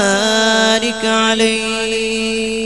بارك عليه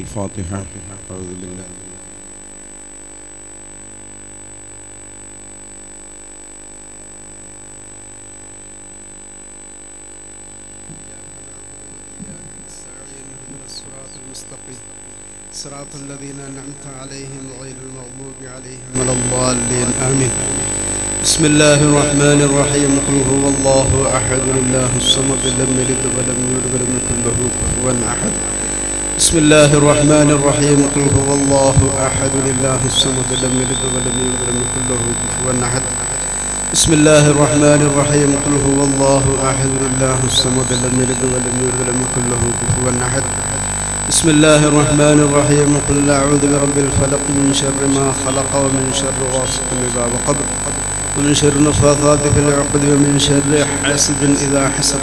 الفاتحة. أعوذ بالله. صراط الذين أنعمت عليهم غير المغضوب عليهم ولا الضالين. آمين. بسم الله الرحمن الرحيم. قل هو الله أحد الله الصمد لم يلد ولم يولد ولم يكن له كفوا أحد. بسم الله الرحمن الرحيم. قل هو الله أحد الله الصمد لم يلد ولم يولد ولم يكن له كفوا أحد. بسم الله الرحمن الرحيم. قل هو الله أحد الله الصمد لم يلد ولم يولد ولم يكن له كفوا أحد. بسم الله الرحمن الرحيم. قل أعوذ برب الفلق من شر ما خلق ومن شر غاسق إذا وقب. ومن شر النفاثات في العقد ومن شر حاسد إذا حسد.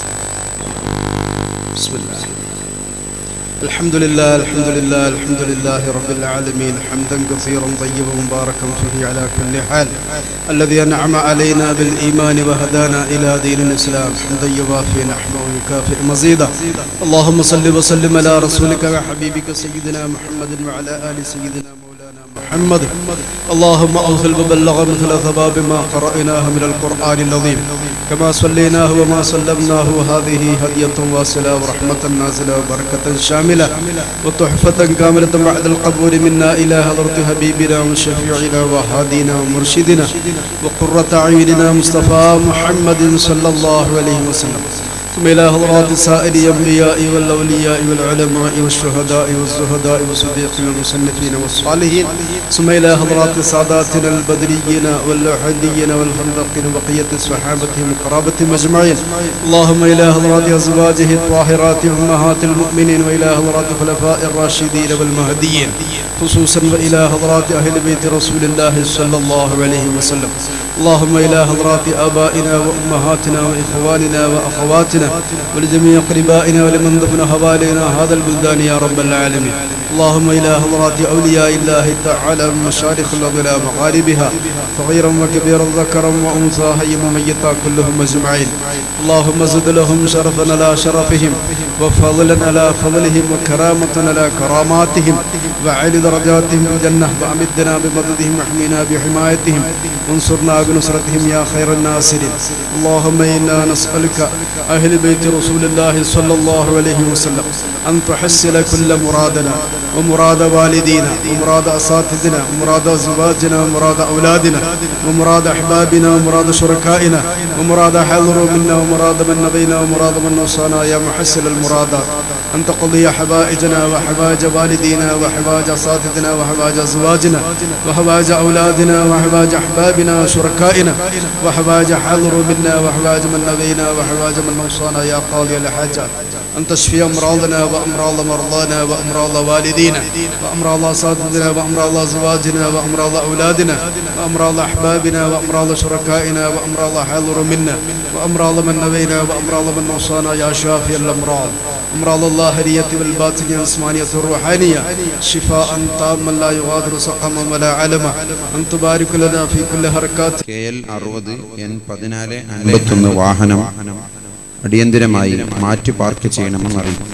الحمد لله الحمد لله الحمد لله رب العالمين. حمدا كثيرا طيبا مباركا فيه على كل حال. الذي أنعم علينا بالإيمان وهدانا إلى دين الإسلام. حمدا يوافي نحمه ويكافئ مزيدا اللهم صل وسلم على رسولك وحبيبك سيدنا محمد وعلى آل سيدنا مولانا محمد. اللهم أغفل وبلغ مثل ثواب ما قرأناه من القرآن العظيم. كما صليناه وما سلمناه. هذه هدية واصلة ورحمة نازلة وبركة شاملة. وتحفة كاملة بعد القبول منا إلى حضرة حبيبنا وشفيعنا وهادينا ومرشدنا. وقرة أعيننا مصطفى محمد صلى الله عليه وسلم. إلى حضرات سائر الأنبياء والأولياء والعلماء والشهداء والزهداء والصديقين والمصنفين والصالحين. ثم إلى حضرات ساداتنا البدريين والأحديين والخندقين وبقية صحابتهم وقرابتهم أجمعين. اللهم إلى حضرات أزواجه الطاهرات أمهات المؤمنين وإلى حضرات خلفاء الراشدين والمهديين. خصوصا وإلى حضرات أهل بيت رسول الله صلى الله عليه وسلم. اللهم إلى حضرات آبائنا وأمهاتنا وإخواننا وأخواتنا ولجميع أقربائنا ولمن ضمن حوالينا هذا البلدان يا رب العالمين. اللهم إلى حضرات أولياء الله تعالى مشارق الأرض إلى مغاربها صغيرا وكبيرا ذكرا وأنثى حيا وميتا كلهم أجمعين. اللهم زد لهم شرفا على شرفهم وفضلا على فضلهم وكرامة على كراماتهم وعلي درجاتهم الجنة وأمدنا بمددهم وأحمينا بحمايتهم. وانصرنا بنصرتهم يا خير الناصرين. اللهم إنا نسألك أهل أهل بيت رسول الله صلى الله عليه وسلم أن تحصل كل مرادنا ومراد والدينا ومراد أساتذنا ومراد أزواجنا ومراد أولادنا ومراد أحبابنا ومراد شركائنا ومراد حضر منا ومراد من نبينا ومراد من نوصانا يا محسن المرادات أن تقضي حوائجنا وحوائج والدينا وحوائج أساتذنا وحوائج أزواجنا وحوائج أولادنا وحوائج أحبابنا وشركائنا وحوائج حضر منا وحوائج من نبينا وحوائج من نوصانا يا قاضي الحاجات أن تشفي أمراضنا وأمراض مرضانا وأمراض والدينا وأمراض أساتذنا وأمراض أزواجنا وأمراض أولادنا وأمراض أحبابنا وأمراض شركائنا وأمراض حاضر منا وأمراض من نبينا وأمراض من نوصانا يا شافي الأمراض أمراض الظاهرية والباطنية والجسمانية الروحانية شفاء تاما لا يغادر سقما ولا علما أن تبارك لنا في كل حركات K L അറുപത് എൻ പതിനാല് അൻപത്തൊന്ന് വാഹനം അടിയന്തിരമായി മാറ്റി പാർക്ക് ചെയ്യണമെന്നറിയിക്കും